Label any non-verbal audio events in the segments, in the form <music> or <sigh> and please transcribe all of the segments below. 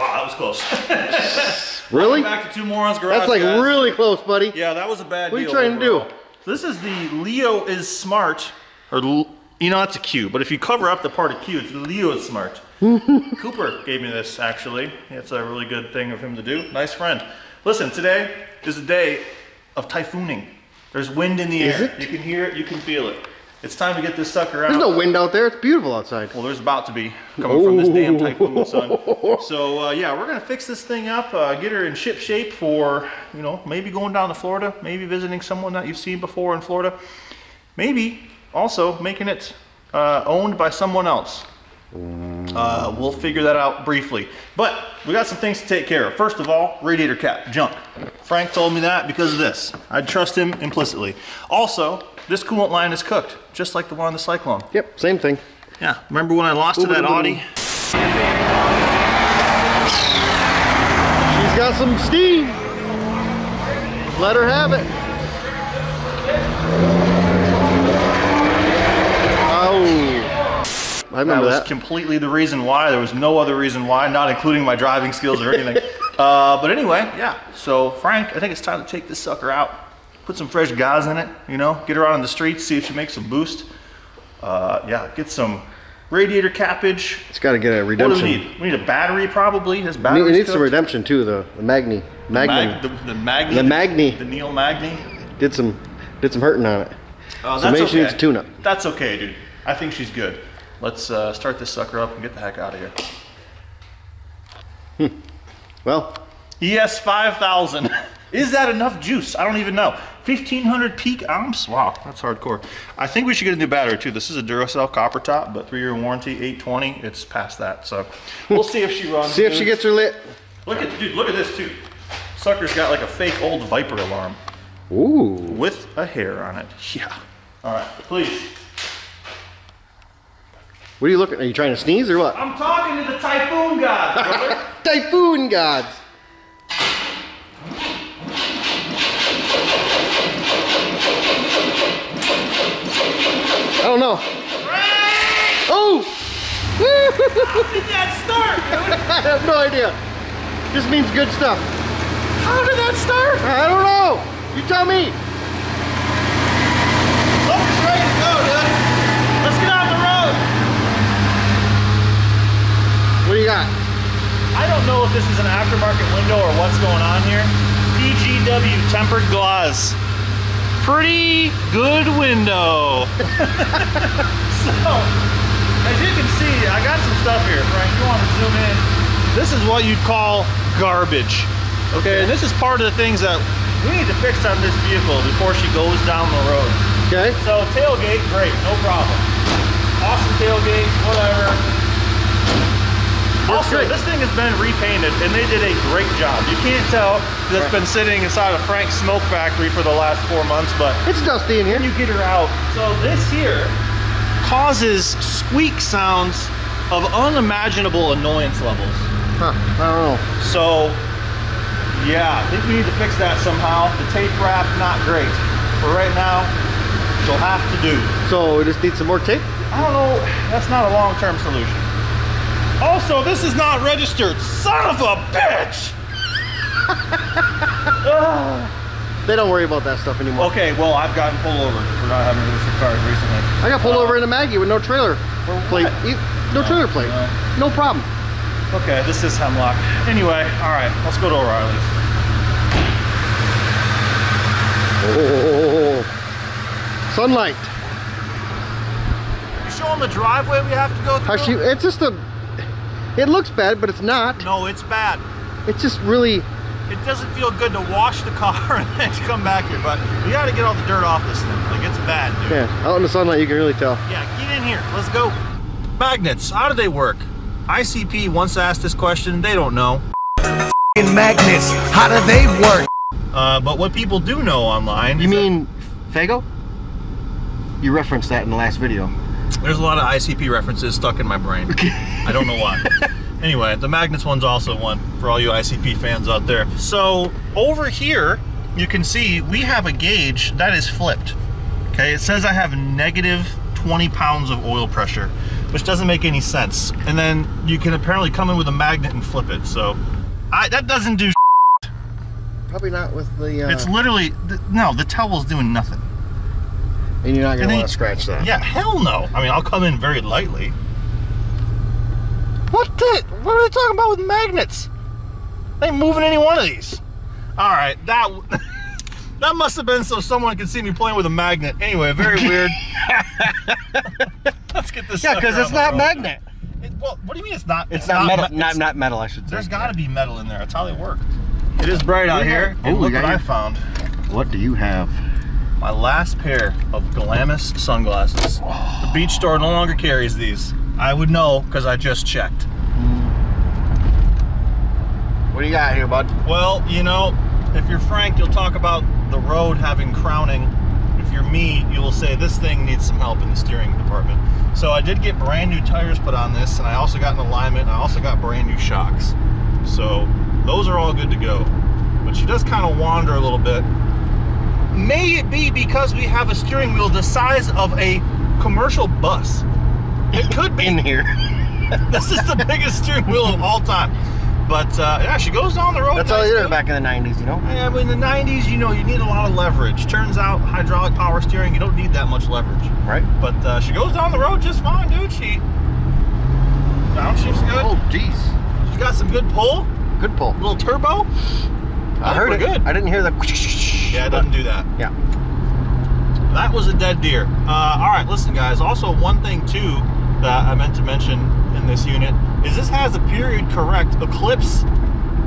Wow, that was close. <laughs> Really? Back to two morons garage. That's like guys. really close, buddy. Yeah, that was a bad What are you trying to do? So this is the Leo is smart, or you know that's a Q, but if you cover up the part of Q, it's Leo is smart. <laughs> Cooper gave me this actually. It's a really good thing of him to do. Nice friend. Listen, today is a day of typhooning. There's wind in the Is air. it? You can hear it. You can feel it. It's time to get this sucker out. There's no wind out there. It's beautiful outside. Well, there's about to be coming from this damn typhoon, son. <laughs> So uh, yeah, we're gonna fix this thing up, uh, get her in ship shape for you know maybe going down to Florida, maybe visiting someone that you've seen before in Florida, maybe also making it uh, owned by someone else. Uh, we'll figure that out briefly. But we got some things to take care of. First of all, radiator cap, junk. Frank told me that because of this. I trust him implicitly. Also, this coolant line is cooked, just like the one on the Cyclone. Yep, same thing. Yeah, remember when I lost to that Audi? She's got some steam. Let her have it. I That was that. completely the reason why. There was no other reason why, not including my driving skills or anything. <laughs> uh, but anyway, yeah. So Frank, I think it's time to take this sucker out. Put some fresh gas in it, you know, get her out on the streets, see if she makes some boost. Uh, yeah, get some radiator cappage. It's got to get a redemption. What do we need? We need a battery probably. This It battery. needs some redemption too, though. The Magni. Magnum Mag, the, the Magni. The Magni. The Neil Magni. did some did some hurting on it. Oh, So maybe she needs a tune-up. That's okay, dude. I think she's good. Let's uh, start this sucker up and get the heck out of here. Well, ES 5000. Is that enough juice? I don't even know. 1500 peak amps? Wow, that's hardcore. I think we should get a new battery too. This is a Duracell copper top, but three year warranty, 820. It's past that. So we'll see if she runs. <laughs> see if she gets her lit. Look at, dude, look at this too. Sucker's got like a fake old Viper alarm Ooh. with a hair on it. Yeah. All right, please. What are you looking? Are you trying to sneeze or what? I'm talking to the typhoon god, brother. <laughs> Typhoon gods. I don't know. Oh! How did that start, dude? <laughs> I have no idea. This means good stuff. How did that start? I don't know. You tell me. Sucker's ready to go, dude. Let's get on the road. What do you got? I don't know if this is an aftermarket window or what's going on here. PGW tempered glass. Pretty good window. <laughs> so, as you can see, I got some stuff here. Frank, you want to zoom in? This is what you'd call garbage. Okay, and this is part of the things that we need to fix on this vehicle before she goes down the road. Okay. So tailgate, great, no problem. Awesome tailgate, whatever. Also, this thing has been repainted and they did a great job. You can't tell that it's been sitting inside a Frank smoke factory for the last four months, but It's dusty in here. you get her out, so this here causes squeak sounds of unimaginable annoyance levels. Huh, I don't know. So, yeah, I think we need to fix that somehow. The tape wrap, not great. For right now, she'll have to do. So we just need some more tape? I don't know. That's not a long-term solution. Also, this is not registered. Son of a bitch! <laughs> They don't worry about that stuff anymore. Okay, well, I've gotten pulled over for not having registered cars recently. I got pulled uh, over in a Maggie with no trailer plate. You- No oh, trailer plate. No problem. Okay, this is Hemlock. Anyway, all right, let's go to O'Reilly's. Oh, sunlight. You show them the driveway we have to go How she? It's just a. It looks bad, but it's not. No, it's bad. It's just really. It doesn't feel good to wash the car <laughs> and then come back here, but we got to get all the dirt off this thing. Like, it's bad, dude. Yeah, out in the sunlight, you can really tell. Yeah, get in here. Let's go. Magnets, how do they work? ICP once asked this question. They don't know. In magnets, how do they work? Uh, but what people do know online You is mean Faygo? You referenced that in the last video. There's a lot of ICP references stuck in my brain. I don't know why. <laughs> anyway, the magnets one's also one for all you ICP fans out there. So over here, you can see we have a gauge that is flipped. Okay, it says I have negative 20 pounds of oil pressure. which doesn't make any sense. And then you can apparently come in with a magnet and flip it. So I, that doesn't do. Probably not with the. Uh, It's literally no. The towel's doing nothing. And you're not gonna want to scratch that. Yeah, hell no. I mean, I'll come in very lightly. What the? What are they talking about with magnets? They ain't moving any one of these. All right, that <laughs> that must have been so someone could see me playing with a magnet. Anyway, very <laughs> weird. Let's get this. Yeah, because it's not road. magnet. It- well, what do you mean it's not? It's, not, metal. me- not it's- not metal. I should say. There's got to be metal in there. That's how they work. It is bright out here, yeah. and look you what got I found. What do you have? My last pair of Glamis sunglasses. The beach store no longer carries these. I would know because I just checked. What do you got here, bud? Well, you know, if you're Frank, you'll talk about the road having crowning. If you're me, you will say this thing needs some help in the steering department. So I did get brand new tires put on this, and I also got an alignment, and I also got brand new shocks. So those are all good to go. But she does kind of wander a little bit. May it be because we have a steering wheel the size of a commercial bus? It could be. <laughs> In here. <laughs> this is the biggest steering wheel of all time. But uh, yeah, she goes down the road. That's all you did back in the '90s, you know. Yeah, but in the 90s, you know, you need a lot of leverage. Turns out, hydraulic power steering, you don't need that much leverage. Right? But uh, she goes down the road just fine, dude. She downshifts good. Oh, jeez. She's got some good pull, Good pull. little turbo. I heard it. good. I didn't hear the. <laughs> Yeah, it doesn't do that. Yeah. That was a dead deer. Uh, all right, listen, guys. Also, one thing too that I meant to mention in this unit is this has a period correct Eclipse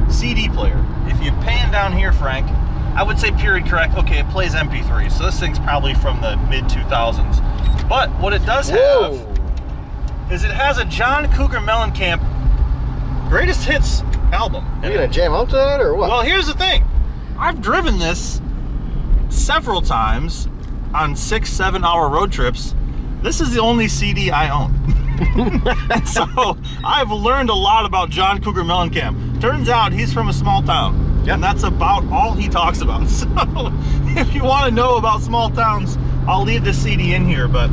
CD player. If you pan down here, Frank, I would say period correct. Okay, it plays MP3, so this thing's probably from the mid 2000s. But what it does have is it has a John Cougar Mellencamp greatest hits album. in You gonna jam out to that or what? Well, here's the thing. I've driven this several times on six, seven hour road trips. This is the only CD I own. And <laughs> so I've learned a lot about John Cougar Mellencamp. Turns out he's from a small town. And that's about all he talks about. <laughs> So if you want to know about small towns, I'll leave this CD in here. But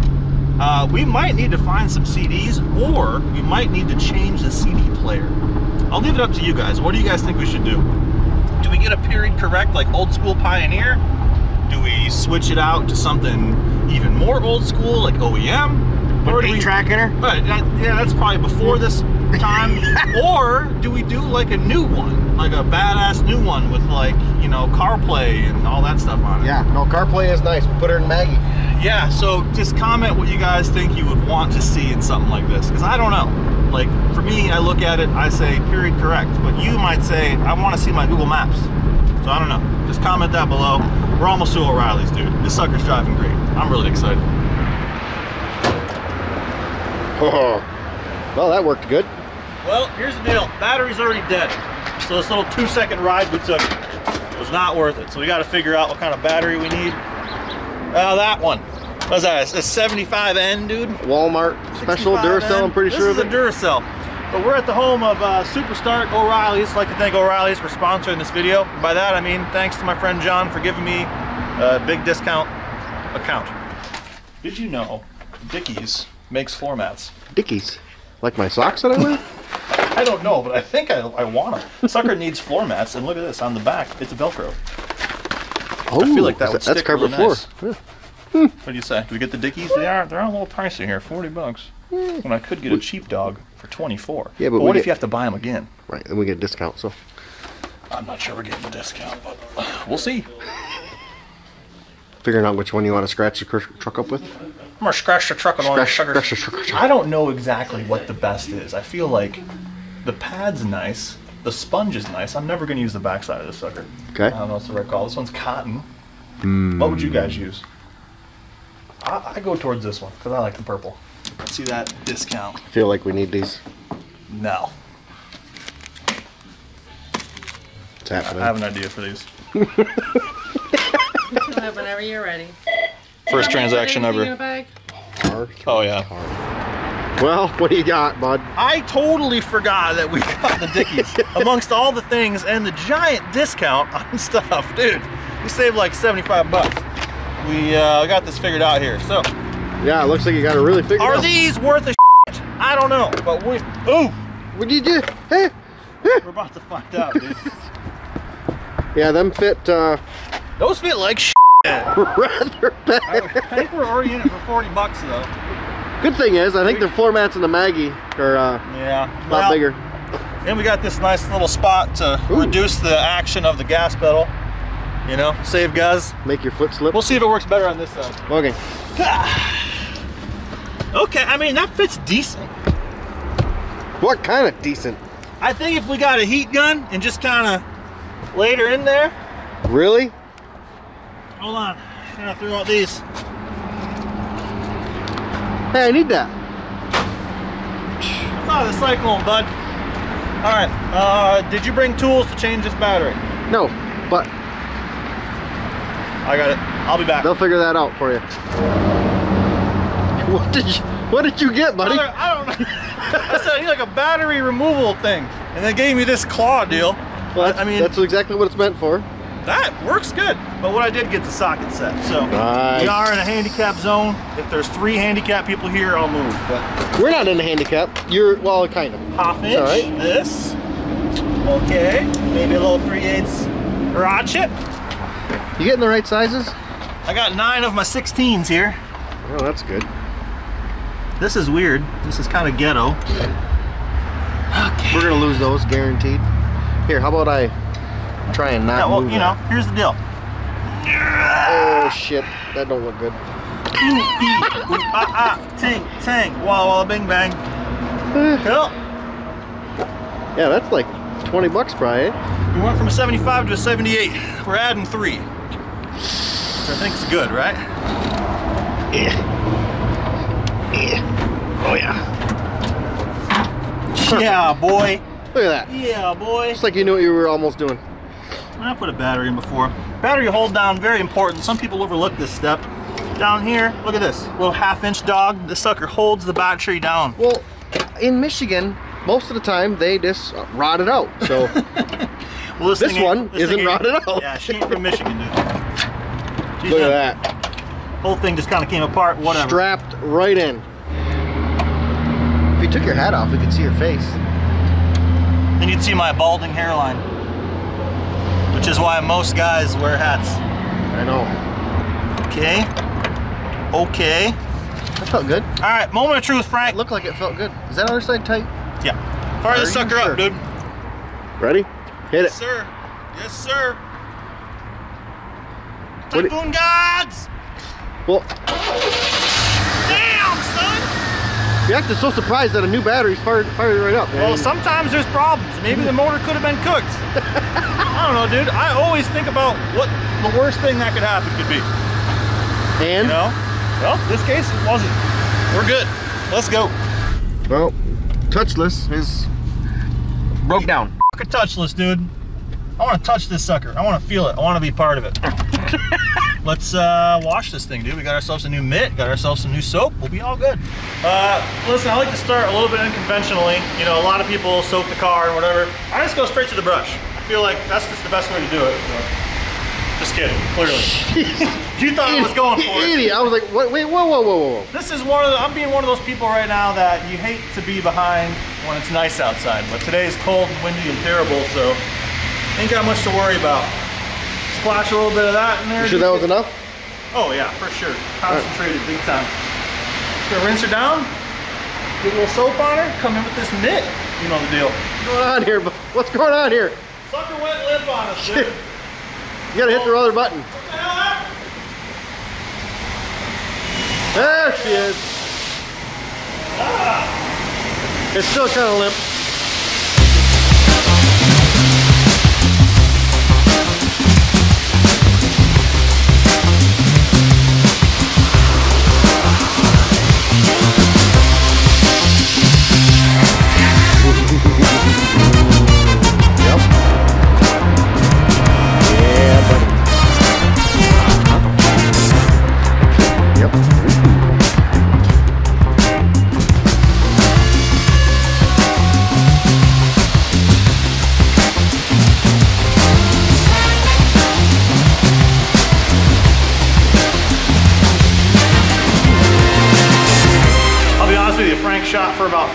uh, we might need to find some CDs or we might need to change the CD player. I'll leave it up to you guys. What do you guys think we should do? Do we get a period correct like old school Pioneer? Do we switch it out to something even more old school like OEM? Put Or do we- track in her. That- yeah, that's probably before this time. <laughs> or do we do like a new one, like a badass new one with like you know CarPlay and all that stuff on it? Yeah. No, CarPlay is nice. Put her in Maggie. Yeah. So just comment what you guys think you would want to see in something like this, because I don't know. Like for me, I look at it, I say period correct, but you might say I want to see my Google Maps. So I don't know. Just comment that below. We're almost to O'Reilly's, dude. This sucker's driving great. I'm really excited. Oh. <laughs> Well, that worked good. Well, here's the deal. Battery's already dead. So this little two second ride we took was not worth it. So we got to figure out what kind of battery we need. Oh, that one. What's that? A 75N, dude? Walmart special 65N. Duracell. I'm pretty this sure is of a. Duracell. But we're at the home of uh, Superstar O'Reilly's. I'd like to thank O'Reilly's for sponsoring this video. And by that I mean thanks to my friend John for giving me a big discount account. Did you know Dickies makes floor mats? Dickies. Like my socks that I wear. <laughs> I don't know, but I think I, I want them. Sucker needs floor mats, and look at this on the back. It's a Velcro. Oh, feel like that would that's stick carpet really floor. nice. Yeah. What do you say? Do we get the Dickies? They are. They're a little pricey here. Forty bucks. When I could get a cheap dog for twenty-four. Yeah, but we what if you have to buy them again? Right, then we get a discount. So I'm not sure we're getting a discount, but we'll see. figuring out which one you want to scratch the cr- truck up with. I'm gonna scratch the truck on all Scratch, suckers. scratch the truck. I don't know exactly what the best is. I feel like the pad's nice, the sponge is nice. I'm never gonna use the backside of this sucker. Okay. I don't know what's the right call. This one's cotton. Hmm. What would you guys use? I, I go towards this one because I like the purple. See that discount? feel like we need these. No. It's happening. I have an idea for these. Whenever you're ready. First transaction Anything in a ever. bag? Oh yeah. Well, what do you got, bud? I totally forgot that we got the Dickies <laughs> amongst all the things and the giant discount on <laughs> stuff, dude. We saved like 75 bucks. We uh, got this figured out here. So, Yeah, it looks like you got to really figure are out. these worth a shit? I don't know, but we. Ooh, What did you do? Hey. we're about to find out, dude. <laughs> Yeah, them fit uh, Those fit like shit. <laughs> rather bad. I think we're already in it for 40 bucks though. Good thing is, I think the floor mats in the Maggie are uh, Yeah. a lot bigger. And we got this nice little spot to Ooh. reduce the action of the gas pedal. You know, save gas. Make your foot slip. We'll see if it works better on this side. Okay. Okay, I mean, that fits decent. What kind of decent? I think if we got a heat gun and just kind of laid her in there. Really? Hold on. I'm gonna throw out these. Hey, I need that. I thought of the cyclone, bud. All right. Uh, did you bring tools to change this battery? No, but I got it. I'll be back. they'll figure that out for you. <laughs> What did you What did you get, buddy? Another- I don't know. <laughs> I said like a battery removal thing, and they gave me this claw deal. Well, I mean- that's exactly what it's meant for. That works good. But what I did get the socket set. So Nice. we are in a handicap zone. If there's three handicap people here, I'll move. But We're not in a handicap. You're well, kind of. half inch, all right. this. Okay. Maybe a little 3 8 ratchet. You getting the right sizes? I got nine of my 16s here. Oh, that's good. This is weird. This is kind of ghetto. We're gonna lose those, guaranteed. Here, how about I try and not Yeah, well, move you know, that? here's the deal. Oh shit, that don't look good. Ah, ah, ting, ting, walla walla bing bang. Cool. Yeah, that's like 20 bucks probably. eh? We went from a 75 to a 78. We're adding three. Which I think is good, right? Oh yeah. Yeah, boy. Look at that. Yeah, boy. It's like you knew what you were almost doing. I put a battery in before. Battery hold down, very important. Some people overlook this step. Down here, look at this. Little half inch dog. This sucker holds the battery down. Well, in Michigan, most of the time they just rot it out. So <laughs> Well, This thing one this isn't thing ain't- rotted out. Yeah, she ain't from Michigan, dude. <laughs> She's look not- at that. Whole thing just kind of came apart, whatever. Strapped right in. If you took your hat off, we could see your face. Then you'd see my balding hairline. Which is why most guys wear hats. I know. Okay. Okay. That felt good. All right, moment of truth, It Frank. looked like it felt good. Is that other side tight? Yeah. Fire Are this sucker sure? up, dude. Ready? Hit Yes, it. Yes, sir. Yes, sir. Typhoon gods! Well, Damn, son! You acted so surprised that a new battery's fired, fired right up. man. Well, sometimes there's problems. Maybe the motor could have been cooked. <laughs> I don't know, dude. I always think about what the worst thing that could happen could be. and You know? Well, this case, it wasn't. We're good. Let's go. well, touchless is broke down. Fuck a touchless, dude. I want to touch this sucker. I want to feel it. I want to be part of it. <laughs> Let's uh, wash this thing, dude. We got ourselves a new mitt, got ourselves some new soap. We'll be all good. Uh, listen, I like to start a little bit unconventionally. You know, a lot of people soak the car and whatever. I just go straight to the brush. I feel like that's just the best way to do it. So. Just kidding, clearly. <laughs> you thought I was going for it. Idiot. I was like, wait, wait, whoa, whoa, whoa, whoa. This is one of the, I'm being one of those people right now that you hate to be behind when it's nice outside. But today is cold and windy and terrible, so ain't got much to worry about. Splash a little bit of that in there. You sure that was enough? Oh yeah, for sure. Concentrated big time. Gonna rinse her down, get a little soap on her, come in with this mitt. You know the deal. What's going on here? What's going on here? Sucker went limp on us, dude. You gotta hit the other button. The? There she is. Ah. It's still kind of limp.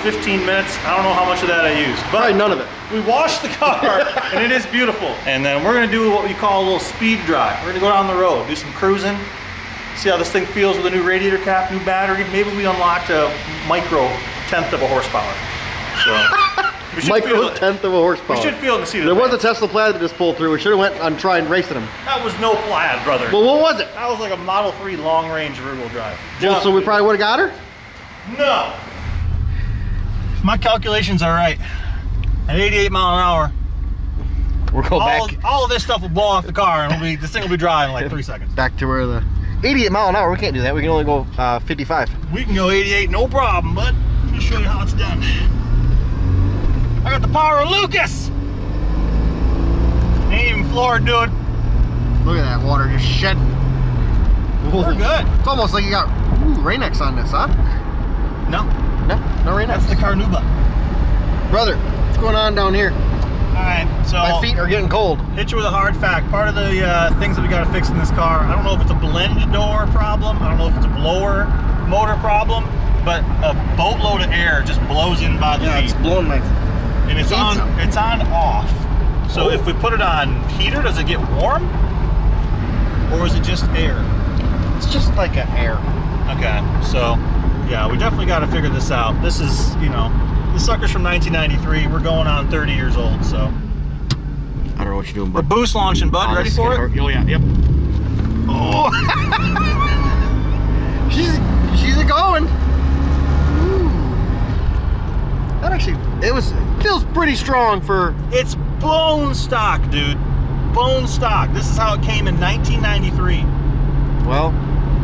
15 minutes. I don't know how much of that I used, but Probably none of it. we washed the car <laughs> and it is beautiful. And then we're gonna do what we call a little speed drive. We're gonna go down the road, do some cruising, see how this thing feels with a new radiator cap, new battery. Maybe we unlocked a micro tenth of a horsepower. So should feel Micro tenth of a horsepower. We should feel in the seat There the was a. Tesla Plaid that just pulled through. We should have went and tried racing him. That was no plaid, brother. Well, what was it? that was like a Model 3 long range rear wheel drive. Well, so we probably would have got her. No. My calculations are right. At 88 mile an hour, We're going all, back all of this stuff will blow off the car and we'll be, this thing will be dry in like three <laughs> seconds. back to where the 88 mile an hour. We can't do that. We can only go uh, 55. We can go 88, no problem, bud. Let me show you how it's done. I got the power of Lucas. Ain't even floored, dude. Look at that water just shedding. We're good. It's almost like you got ooh, Rain-X on this, huh? No, No, no Rain-X. that's the Carnuba. Brother, what's going on down here? All right, so My feet are getting cold. hit you with a hard fact. Part of the uh, things that we got to fix in this car, I don't know if it's a blend door problem, I don't know if it's a blower motor problem, but a boatload of air just blows in by the yeah, feet. blowing my. and it's on it's on off. So if we put it on heater, does it get warm? Or is it just air? It's just like an air. Okay, so yeah, we definitely got to figure this out. This is, you know, this sucker's from 1993. We're going on 30 years old, so. I don't know what you're doing, We're but boost launching, bud. Ready for it? Oh yeah, yep. Oh, <laughs> She's she's going. Ooh. That actually it was feels pretty strong for it's bone stock, dude. Bone stock. This is how it came in 1993. well,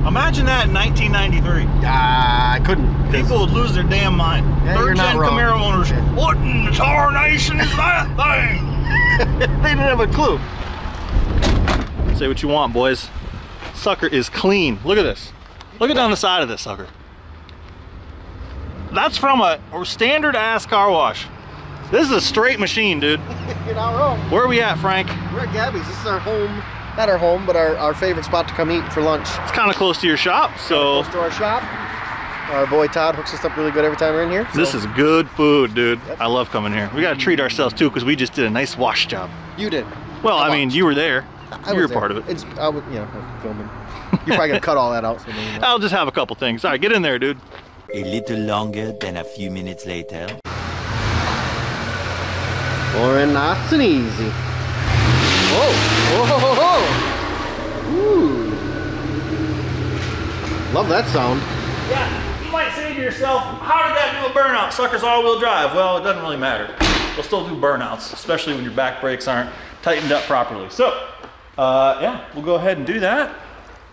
Imagine that in 1993. Ah, I couldn't. People would lose their damn mind. Yeah, Third gen. Camaro owners. Yeah. What in the tarnation is that <laughs> thing? they didn't have a clue. Say what you want, boys. Sucker is clean. Look at this. Look at down the side of this sucker. That's from a standard ass car wash. This is a straight machine, dude. <laughs> You're not wrong. Where are we at, Frank? We're at Gabby's. This is our home. Not our home, but our, our favorite spot to come eat for lunch. It's kind of close to your shop, so Close to our shop. Our boy Todd hooks us up really good every time we're in here. this is good food, dude. Yep. I love coming here. We gotta treat ourselves too, because we just did a nice wash job. you did. Well, I mean, you were there. I you were there. part of it. It's I was, you know, I'm filming. You're probably gonna cut all that out. So maybe not. I'll just have a couple things. All right, get in there, dude. A little longer than a few minutes later. Pouring nice and easy. Whoa, whoa. Ooh. Love that sound. Yeah, you might say to yourself, how did that do a burnout? Sucker's all-wheel drive. Well, it doesn't really matter. We'll still do burnouts, especially when your back brakes aren't tightened up properly. So, uh, yeah, we'll go ahead and do that.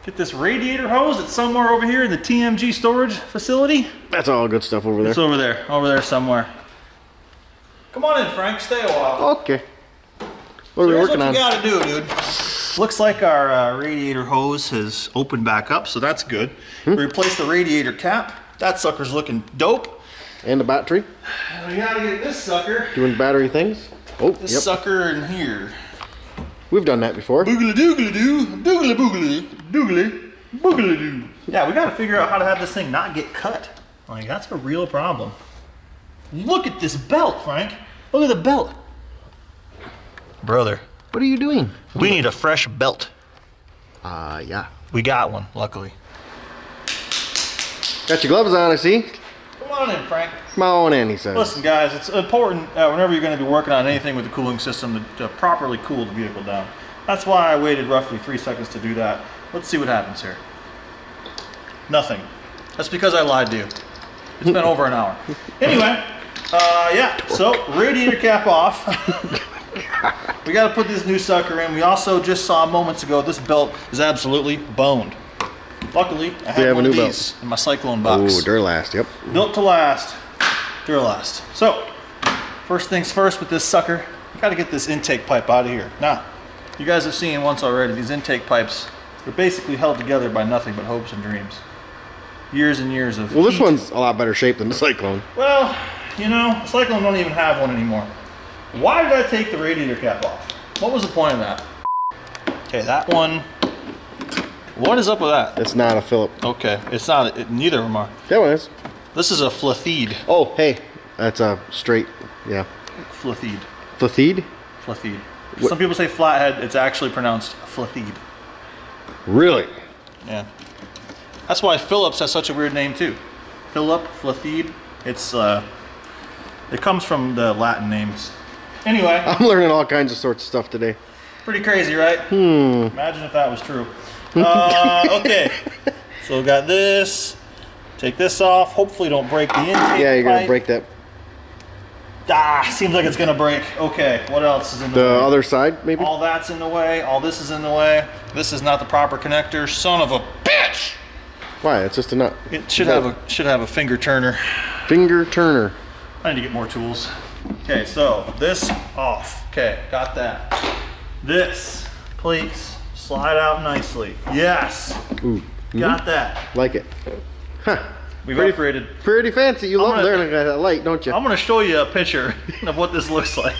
Get this radiator hose. It's somewhere over here in the TMG storage facility. That's all good stuff over there. It's over there, over there somewhere. Come on in, Frank. Stay a while. Okay. What are we working what on? you gotta do, dude. Looks like our uh, radiator hose has opened back up, so that's good. Hmm? We replaced the radiator cap. That sucker's looking dope. And the battery. We gotta get this sucker, Doing battery things. Oh, this yep. sucker in here. We've done that before. Boogly doogly doo, doogly boogly, doogly, boogly doo. Yeah, we gotta figure out how to have this thing not get cut. Like, that's a real problem. Look at this belt, Frank. Look at the belt. Brother, What are you doing? we need a fresh belt. Uh, yeah. We got one, luckily. Got your gloves on, I see. Come on in, Frank. Come on in, he says. Listen, guys, it's important uh, whenever you're going to be working on anything with the cooling system to, to properly cool the vehicle down. That's why I waited roughly three seconds to do that. Let's see what happens here. Nothing. That's because I lied to you. It's been over an hour. <laughs> Anyway, uh, yeah, so radiator cap off. <laughs> we got to put this new sucker in. We also just saw moments ago this belt is absolutely boned. Luckily, I have have a one new of belt. these in my Cyclone box. Oh, box. Duralast, yep. Built to last. Duralast. So, first things first with this sucker, you gotta get this intake pipe out of here. Now, you guys have seen once already, these intake pipes, they're basically held together by nothing but hopes and dreams. Years and years of Well, this heat. one's a lot better shape than the Cyclone. Well, you know, Cyclone don't even have one anymore. Why did I take the radiator cap off? What was the point of that? Okay, that one. What is up with that? It's not a Philip. Okay, it's not. It, neither of them are. That one is. This is a Flathede. Oh, hey, That's a straight, yeah. Flatheed. Flatheed? Flatheed. What- Some people say flathead. It's actually pronounced flatheed. Really? Yeah. That's why Phillips has such a weird name too. Philip, Flatheed. It's uh, it comes from the Latin names. Anyway, <laughs> I'm learning all kinds of sorts of stuff today. pretty crazy, right? Hmm. Imagine if that was true. Uh, okay. <laughs> so we got this. Take this off. Hopefully, don't break the intake. Yeah, you're gonna break that. Ah, seems like it's gonna break. Okay. What else is in the, The way? other side, maybe? All that's in the way. All this is in the way. This is not the proper connector. Son of a bitch! Why? It's just a nut. It should have a should have a finger turner. Finger turner. I need to get more tools. Okay, so this off. Okay, got that. This, please, slide out nicely. Yes, Ooh. got that. Like it. Huh. We've Pretty- upgraded. Pretty fancy. You I'm love gonna- learning that light, don't you? I'm gonna show you a picture of what this looks like.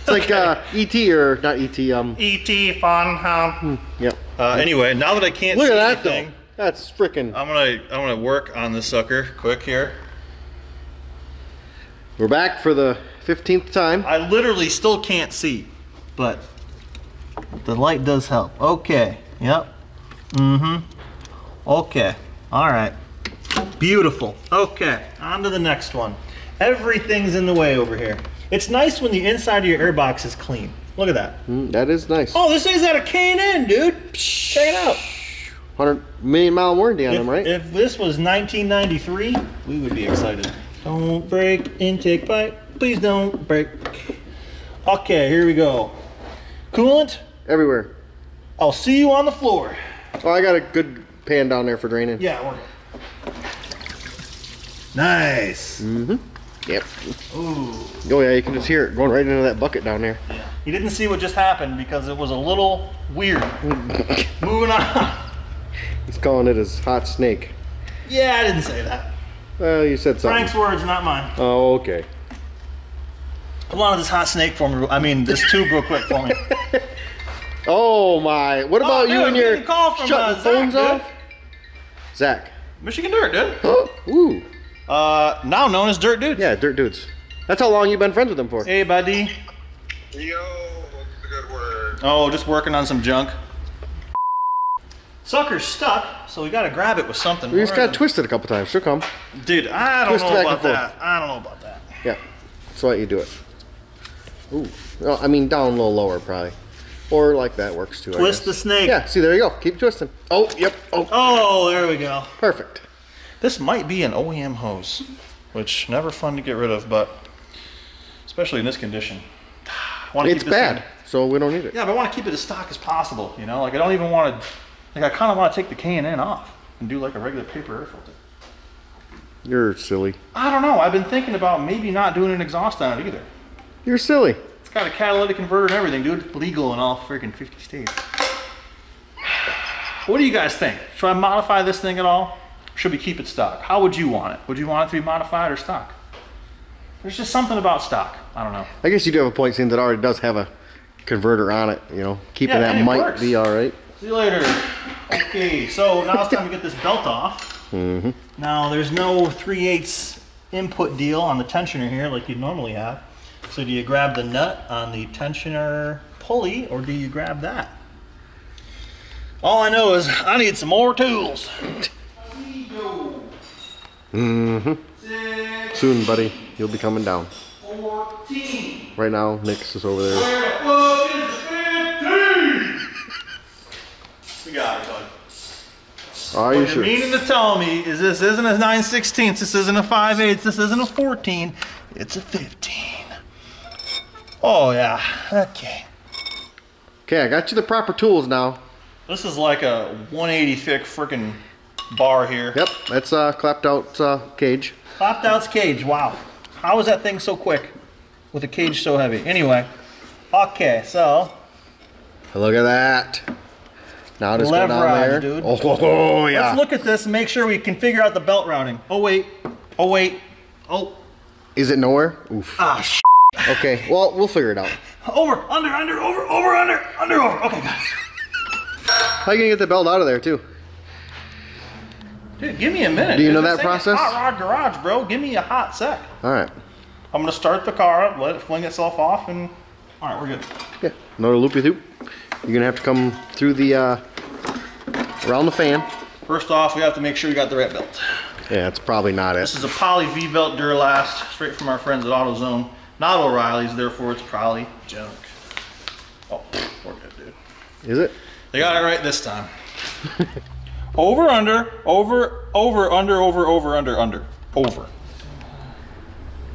It's like uh, ET or not ET. Um. E.T. Fun Home. Yep. Uh, anyway, now that I can't Look see at that anything, though. That's freaking. I'm gonna I'm gonna work on this sucker quick here. We're back for the 15th time. I literally still can't see, but the light does help. Okay. Yep. Mm-hmm. Okay. All right. Beautiful. Okay. On to the next one. Everything's in the way over here. It's nice when the inside of your airbox is clean. Look at that. Mm, that is nice. Oh, this thing's got a K&N, dude. Check it out. 100 million mile warranty on If, them, right? if this was 1993, we would be excited. Don't break intake pipe. Please don't break. Okay, here we go. Coolant, Everywhere. I'll see you on the floor. Oh, I got a good pan down there for draining. Yeah, we're Nice. Mhm. Yep. Ooh. Oh yeah, you can just hear it going right into that bucket down there. Yeah. You didn't see what just happened because it was a little weird. <laughs> Moving on. He's calling it his hot snake. Yeah, I didn't say that. Well, you said something. Frank's words, not mine. Oh, okay. Come on, this hot snake for me. I mean, this tube real quick for me. <laughs> Oh my! What about dude, you I'm and your getting a call from, shutting uh, the phones Zach, off? Zach. Michigan Dirt, dude. Oh, ooh. Uh, now known as Dirt Dudes. Yeah, dirt dudes. That's how long you've been friends with him for. Hey, buddy. Yo, what's the good word? Oh, just working on some junk. Sucker's stuck, so we gotta grab it with something. We just got is twisted a couple times. She'll come. Dude, I don't twist know about that. I don't know about that. Yeah. That's why you do it. Ooh. Well, I mean, down a little lower, probably. Or like that works too. Twist the snake. Yeah, see, there you go. Keep twisting. Oh, yep. Oh, Oh, there we go. perfect. This might be an OEM hose, which never fun to get rid of, but especially in this condition. <sighs> I It's bad, thing- so we don't need it. Yeah, but I want to keep it as stock as possible. You know, like I don't even want to. Like I kind of want to take the K and N off and do like a regular paper air filter. You're silly. I don't know. I've been thinking about maybe not doing an exhaust on it either. You're silly. It's got a catalytic converter and everything, dude. Legal in all freaking 50 states. <sighs> What do you guys think? Should I modify this thing at all? Should we keep it stock? How would you want it? Would you want it to be modified or stock? There's just something about stock. I don't know. I guess you do have a point, seeing that it already does have a converter on it. You know, keeping Yeah, that might works. be all right. See you later. Okay, so now it's time to get this belt off. Mm-hmm. Now there's no 3 8 input deal on the tensioner here like you'd normally have. So do you grab the nut on the tensioner pulley or do you grab that? All I know is I need some more tools. Mm-hmm. Soon, buddy, you'll be coming down. 14. Right now, Nick's is over there. Where the fuck is the 15? We got it, bud. Are you What sure? you're meaning to tell me is this isn't a 9 16 this isn't a 5 8 this isn't a 14, it's a 15. Oh yeah, okay. Okay, I got you the proper tools now. This is like a 180 thick freaking bar here. Yep, that's uh, clapped out uh, cage. Clapped out's cage, wow. How is that thing so quick with a cage so heavy? Anyway, okay, so Look at that. Now it's go down Leverage, there. dude. Oh, oh, <laughs> oh, yeah. let's look at this and make sure we can figure out the belt routing. Oh wait, oh wait, oh, Is it nowhere? Oof. ah, sh- Okay, well, we'll figure it out. over, under, under, over, over, under, under, over. Okay, guys. How you gonna get the belt out of there too? Dude, give me a minute. Do you know that process? Hot rod garage, bro. Give me a hot sec. All right. I'm gonna start the car up, let it fling itself off, and all right, we're good. Yeah. Another loopy loop. You're gonna have to come through the uh, around the fan. First off, we have to make sure you got the right belt. Yeah, it's probably not it. This is a Poly V-Belt Duralast, straight from our friends at AutoZone. Not O'Reilly's, therefore it's probably junk. Oh, we're good, dude. Is it? They got it right this time. <laughs> over, under, over, over, under, over, over, under, under, over.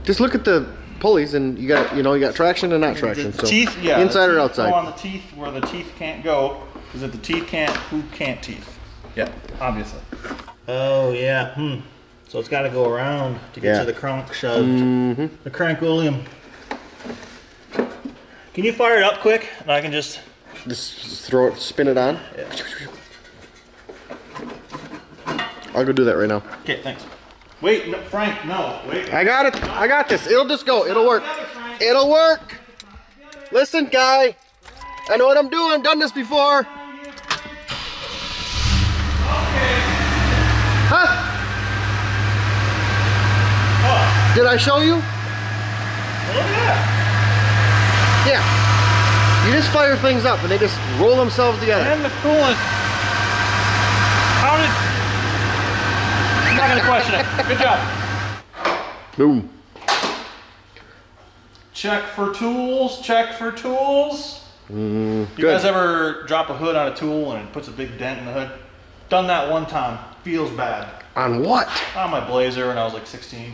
Just look at the pulleys, and you got you know you got traction and not traction. So teeth, yeah. the inside or outside. Go on the teeth where the teeth can't go, because if the teeth can't, who can't teeth? Yeah, obviously. Oh yeah. Hmm. So it's got to go around to get Yeah. to the crank shoved. The crank William. Can you fire it up quick, and I can just. Just throw it, spin it on. I'll go do that right now. Okay, thanks. Wait, no, Frank, no, wait. I got it. I got this. It'll just go. It'll work. It'll work. Listen, guy. I know what I'm doing. I've Done this before. Okay. Huh? Did I show you? Oh, that. Yeah. You just fire things up and they just roll themselves together. And the coolant. How did? I'm not gonna question it. Good job. Boom. Check for tools. Check for tools. Mm, you good. guys ever drop a hood on a tool and it puts a big dent in the hood? Done that one time. Feels bad. On what? On my Blazer when I was like 16.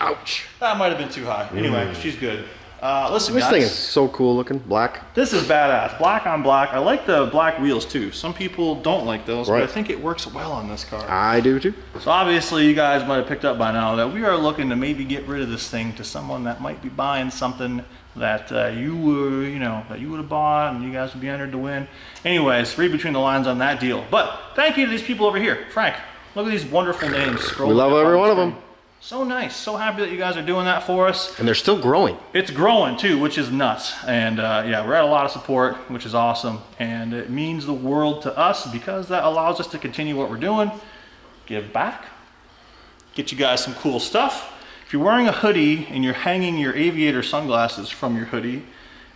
Ouch. That might have been too high. Anyway, mm. she's good. Uh, listen, This guys. thing is so cool looking. Black. This is badass. Black on black. I like the black wheels too. Some people don't like those, but I think it works well on this car. I do too. So obviously you guys might have picked up by now that we are looking to maybe get rid of this thing to someone that might be buying something that uh, you were, you know, that you would have bought and you guys would be entered to win. Anyways, read between the lines on that deal. But thank you to these people over here. Frank, look at these wonderful names. We love every on one of of 'em. So nice. So happy that you guys are doing that for us. And they're still growing. It's growing too, which is nuts. And uh, yeah, we're at a lot of support, which is awesome. And it means the world to us because that allows us to continue what we're doing, give back, get you guys some cool stuff. If you're wearing a hoodie and you're hanging your aviator sunglasses from your hoodie,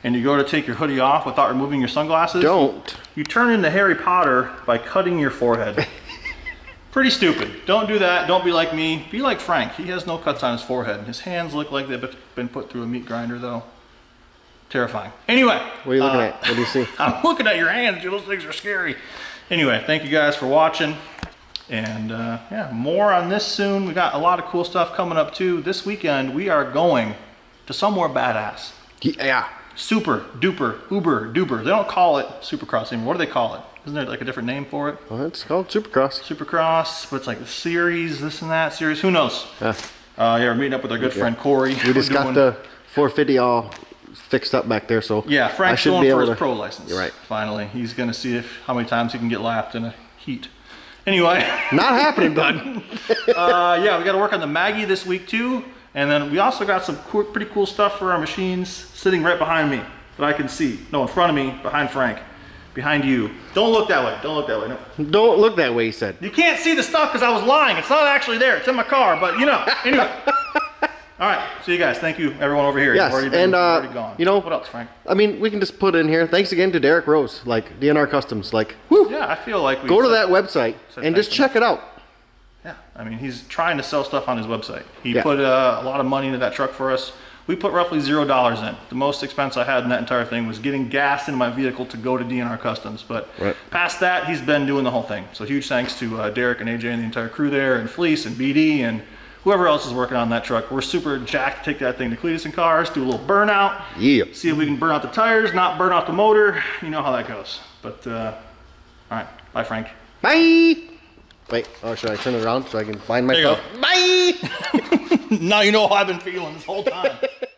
and you go to take your hoodie off without removing your sunglasses, Don't. you turn into Harry Potter by cutting your forehead. <laughs> Pretty stupid. Don't do that. Don't be like me. Be like Frank. He has no cuts on his forehead. His hands look like they've been put through a meat grinder, though. Terrifying. Anyway. What are you looking uh, at? What do you see? <laughs> I'm looking at your hands. Those things are scary. Anyway, thank you guys for watching. And uh, yeah, more on this soon. We got a lot of cool stuff coming up too. This weekend, we are going to somewhere badass. Yeah. Super duper uber duper. They don't call it Supercross anymore. What do they call it? Isn't there like a different name for it? Well, it's called Supercross. Supercross, but it's like the series, this and that series. Who knows? Yeah. Uh, yeah, we're meeting up with our good friend Corey. We just got the 450 all fixed up back there, so yeah. Frank's going be for his to. pro license. You're right. Finally, he's gonna see if how many times he can get lapped in a heat. Anyway, <laughs> Not happening, bud. <laughs> uh, yeah, we got to work on the Maggie this week too, and then we also got some cool, pretty cool stuff for our machines sitting right behind me that I can see. No, in front of me, behind Frank, behind you. Don't look that way. Don't look that way. No. Don't look that way, he said. You can't see the stuff because I was lying. It's not actually there. It's in my car, but you know. Anyway. <laughs> All right. See you guys. Thank you, everyone over here. Yes, been, and, uh, already gone. you know- what else, Frank? I mean, we can just put in here. Thanks again to Derek Rose, like DNR Customs. Like, whoo, Yeah, I feel like we go to that website and just check it out. Yeah, I mean, he's trying to sell stuff on his website. He Yeah. put uh, a lot of money into that truck for us. We put roughly zero dollars in. The most expense I had in that entire thing was getting gas in my vehicle to go to DNR Customs. But Right. past that, he's been doing the whole thing. So huge thanks to uh, Derek and AJ and the entire crew there, and Fleece and BD and whoever else is working on that truck. We're super jacked to take that thing to Cleetus and Cars, do a little burnout, Yeah. see if we can burn out the tires, not burn out the motor. You know how that goes. But uh, all right, bye, Frank. Bye. Wait, oh, should I turn it around so I can find myself? Bye. <laughs> now you know how I've been feeling this whole time. <laughs>